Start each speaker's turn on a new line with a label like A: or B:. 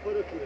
A: aparatı.